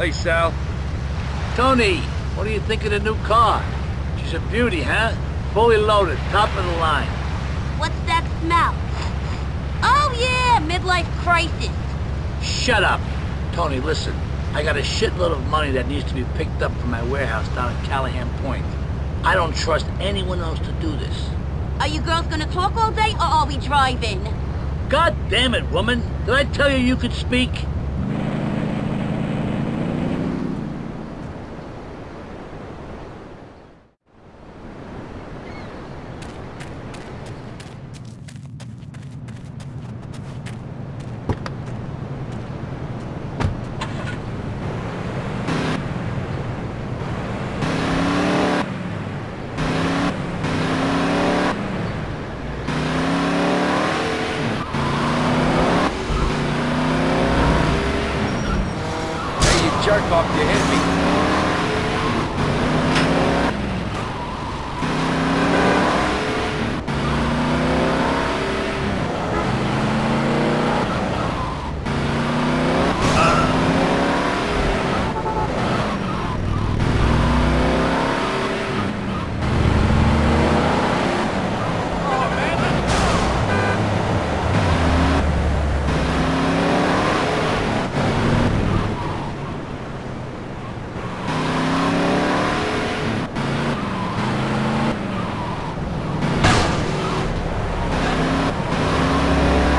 Hey, Sal. Tony, what do you think of the new car? She's a beauty, huh? Fully loaded, top of the line. What's that smell? Oh yeah, midlife crisis. Shut up. Tony, listen. I got a shitload of money that needs to be picked up from my warehouse down at Callahan Point. I don't trust anyone else to do this. Are you girls gonna talk all day or are we driving? God damn it, woman. Did I tell you you could speak? Hey, you jerk off, you hit me.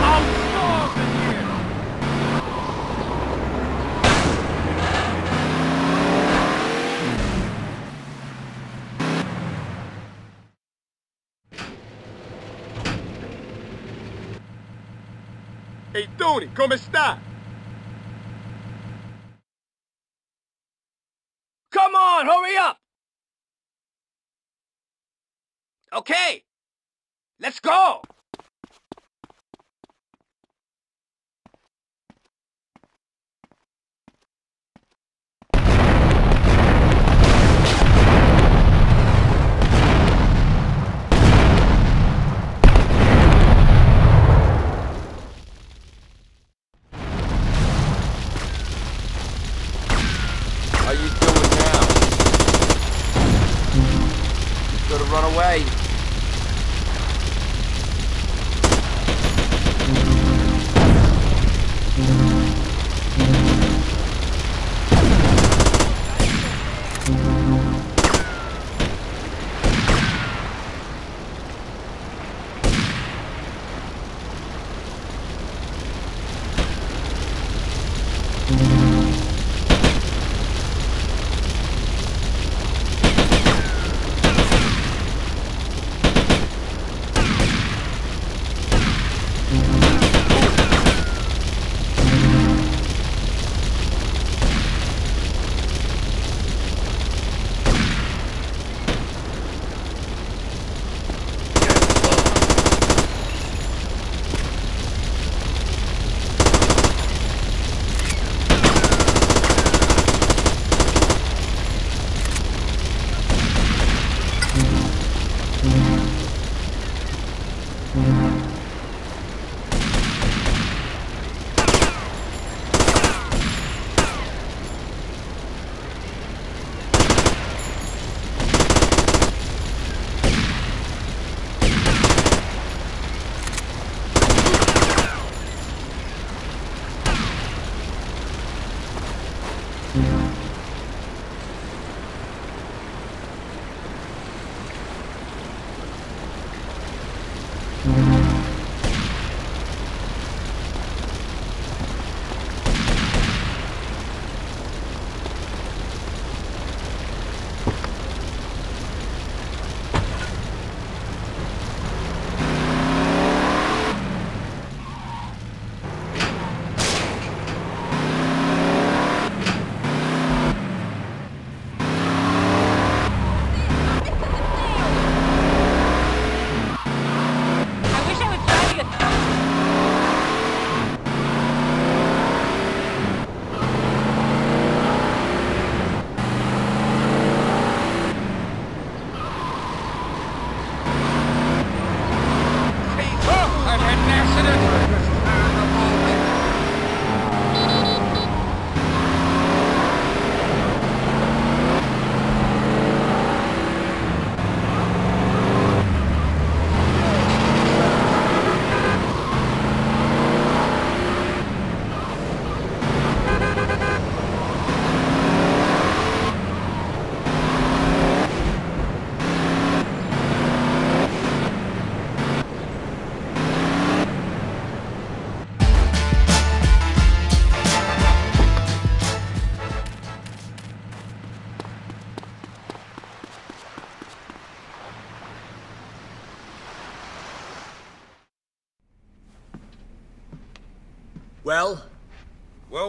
I'm starving here. Hey, Tony, ¿cómo está? Come on, hurry up! Okay, let's go!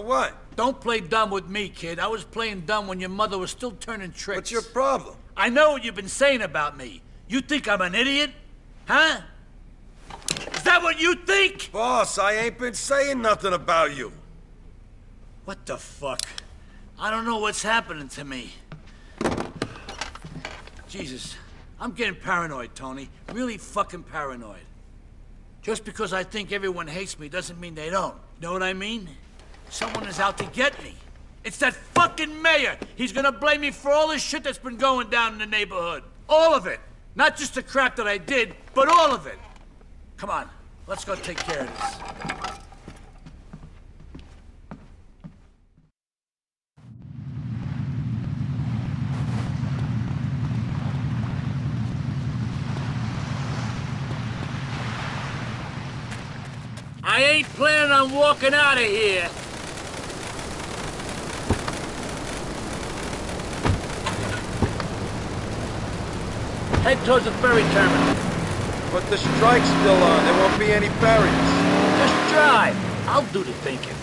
What? don't play dumb with me, kid. I was playing dumb when your mother was still turning tricks. What's your problem? I know what you've been saying about me. You think I'm an idiot? Huh? Is that what you think? Boss, I ain't been saying nothing about you. What the fuck? I don't know what's happening to me. Jesus, I'm getting paranoid, Tony. Really fucking paranoid. Just because I think everyone hates me doesn't mean they don't. Know what I mean? Someone is out to get me. It's that fucking mayor. He's gonna blame me for all the shit that's been going down in the neighborhood. All of it. Not just the crap that I did, but all of it. Come on, let's go take care of this. I ain't planning on walking out of here. Head towards the ferry terminal. But the strike's still on. There won't be any ferries. Just drive. I'll do the thinking.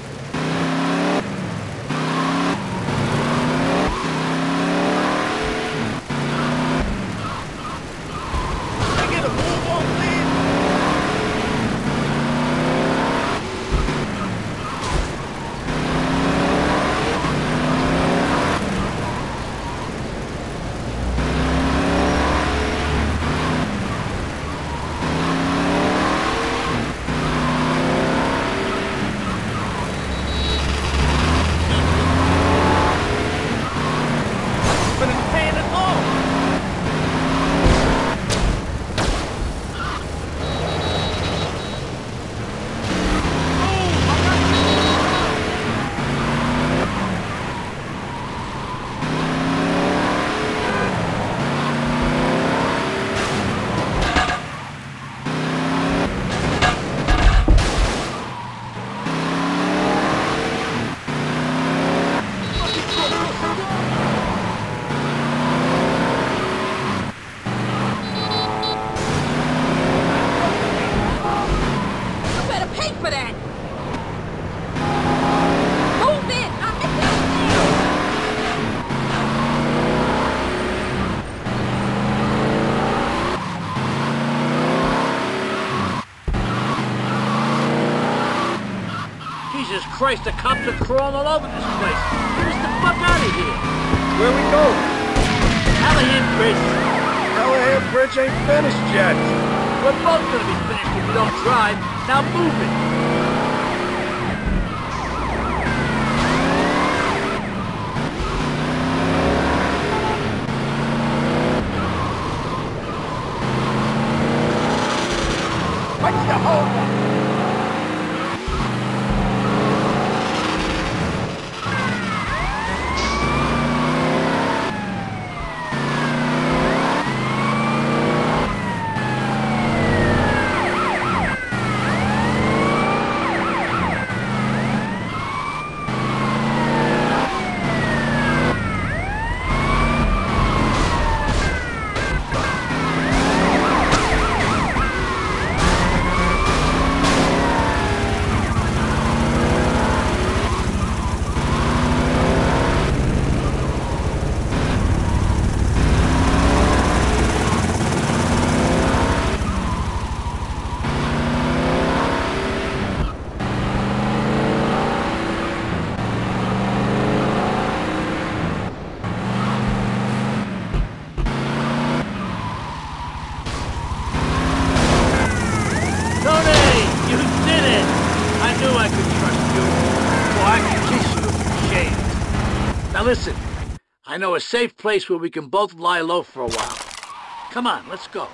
I get a move on, please. But it's paying it all. You better pay for that! Move it! I'm missing Jesus Christ, the cops are crawling all over this place. Get us the fuck out of here. Where we go? Callahan Bridge. Callahan Bridge ain't finished yet. We're both gonna be finished if we don't drive. Now move it. What's the hold Tony, you did it. I knew I could trust you. Or I could kiss you if you shaved. Now listen, I know a safe place where we can both lie low for a while. Come on, let's go.